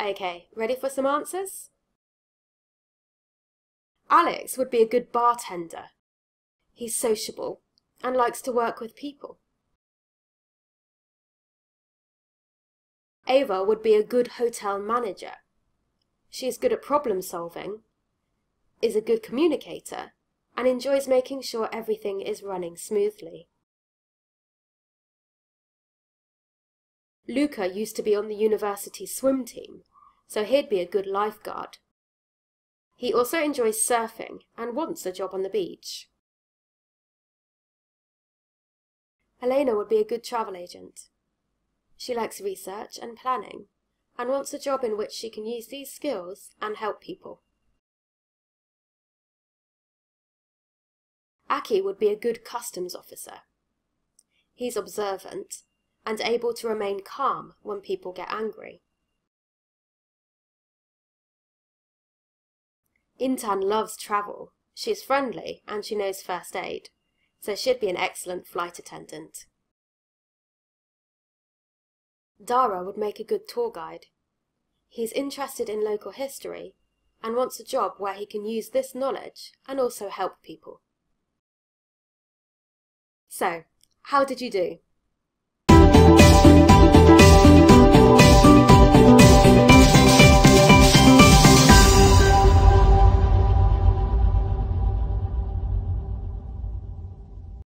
Okay, ready for some answers? Alex would be a good bartender. He's sociable and likes to work with people. Ava would be a good hotel manager. She is good at problem solving, is a good communicator, and enjoys making sure everything is running smoothly. Luca used to be on the university swim team, so he'd be a good lifeguard. He also enjoys surfing and wants a job on the beach. Elena would be a good travel agent. She likes research and planning, and wants a job in which she can use these skills and help people. Aki would be a good customs officer. He's observant and able to remain calm when people get angry. Intan loves travel. She is friendly and she knows first aid, so she'd be an excellent flight attendant. Dara would make a good tour guide. He's interested in local history and wants a job where he can use this knowledge and also help people. So, how did you do?